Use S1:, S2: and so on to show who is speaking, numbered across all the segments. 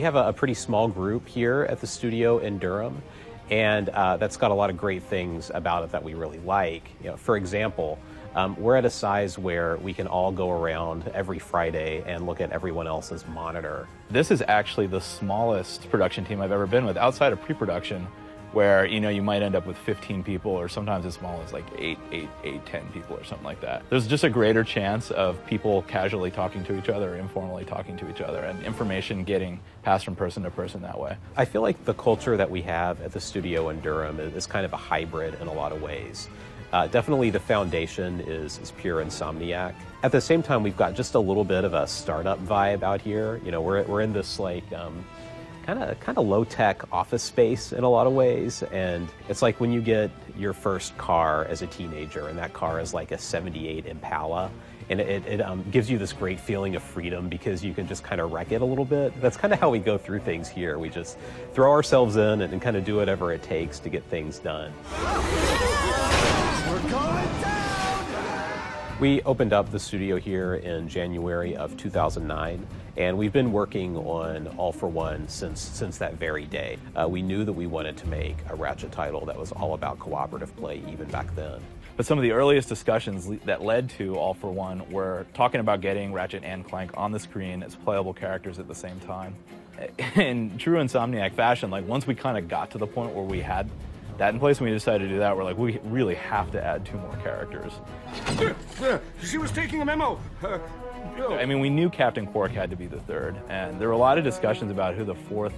S1: We have a, a pretty small group here at the studio in Durham, and uh, that's got a lot of great things about it that we really like. You know, for example, um, we're at a size where we can all go around every Friday and look at everyone else's monitor.
S2: This is actually the smallest production team I've ever been with outside of pre-production where you know you might end up with 15 people or sometimes as small as like 8 8 8 10 people or something like that. There's just a greater chance of people casually talking to each other informally talking to each other and information getting passed from person to person that way.
S1: I feel like the culture that we have at the studio in durham is kind of a hybrid in a lot of ways. Uh, definitely the foundation is, is pure insomniac. At the same time we've got just a little bit of a startup vibe out here. You know we're, we're in this like um, kind of kind of low tech office space in a lot of ways. And it's like when you get your first car as a teenager, and that car is like a '78 Impala. And it, it um, gives you this great feeling of freedom because you can just kind of wreck it a little bit. That's kind of how we go through things here. We just throw ourselves in and, and kind of do whatever it takes to get things done. We're going! We opened up the studio here in January of 2009, and we've been working on All for One since since that very day. Uh, we knew that we wanted to make a Ratchet title that was all about cooperative play even back then.
S2: But some of the earliest discussions that led to All for One were talking about getting Ratchet and Clank on the screen as playable characters at the same time. In true Insomniac fashion, like once we kind of got to the point where we had that in place, and we decided to do that. We're like, we really have to add two more characters.
S3: She was taking a memo. Uh,
S2: I mean, we knew Captain Quark had to be the third, and there were a lot of discussions about who the fourth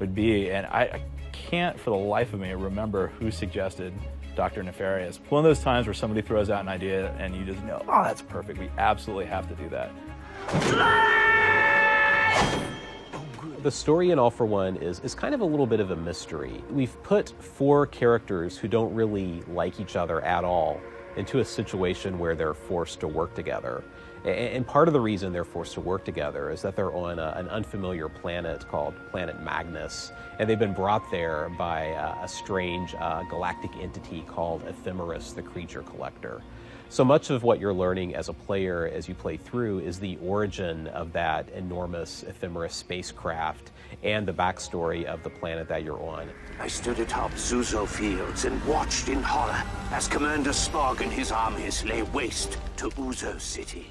S2: would be, and I, I can't for the life of me remember who suggested Dr. Nefarious. One of those times where somebody throws out an idea and you just know, oh, that's perfect. We absolutely have to do that.
S1: The story in All for One is, is kind of a little bit of a mystery. We've put four characters who don't really like each other at all into a situation where they're forced to work together. And part of the reason they're forced to work together is that they're on a, an unfamiliar planet called Planet Magnus, and they've been brought there by a, strange uh, galactic entity called Ephemeris, the creature collector. So much of what you're learning as a player as you play through is the origin of that enormous ephemeris spacecraft and the backstory of the planet that you're on.
S4: I stood atop Zuzo Fields and watched in horror as Commander Spog and his armies lay waste to Uzo City.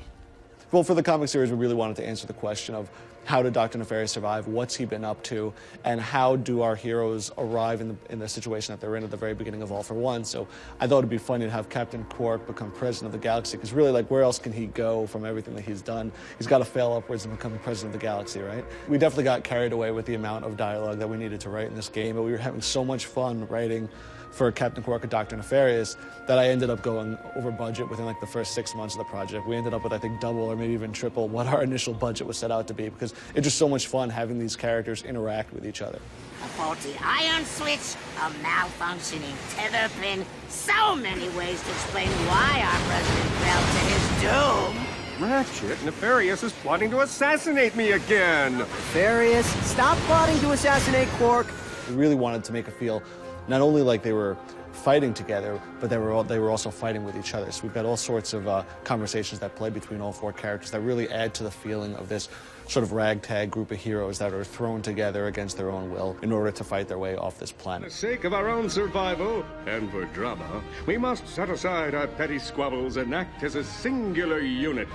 S5: Well, for the comic series, we really wanted to answer the question of how did Dr. Nefarious survive? What's he been up to? And how do our heroes arrive in the, in the situation that they're in at the very beginning of All for One? So I thought it'd be funny to have Captain Quark become president of the galaxy, because really, like, where else can he go from everything that he's done? He's got to fail upwards and become president of the galaxy, right? We definitely got carried away with the amount of dialogue that we needed to write in this game, but we were having so much fun writing for Captain Quark and Dr. Nefarious that I ended up going over budget within like the first six months of the project. We ended up with, I think, double or maybe even triple what our initial budget was set out to be because it's just so much fun having these characters interact with each other.
S6: A faulty ion switch, a malfunctioning tether pin, so many ways to explain why our president fell to his doom.
S3: Ratchet, Nefarious is plotting to assassinate me again!
S7: Nefarious, stop plotting to assassinate Quark!
S5: We really wanted to make it feel not only like they were fighting together, but they were, all, they were also fighting with each other. So we've got all sorts of uh, conversations that play between all four characters that really add to the feeling of this sort of ragtag group of heroes that are thrown together against their own will in order to fight their way off this planet.
S3: For the sake of our own survival and for drama, we must set aside our petty squabbles and act as a singular unit.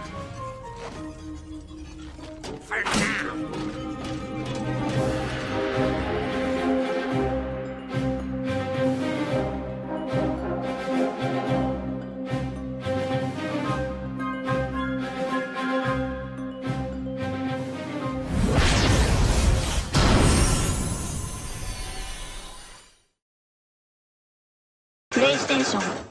S3: プレイステーション。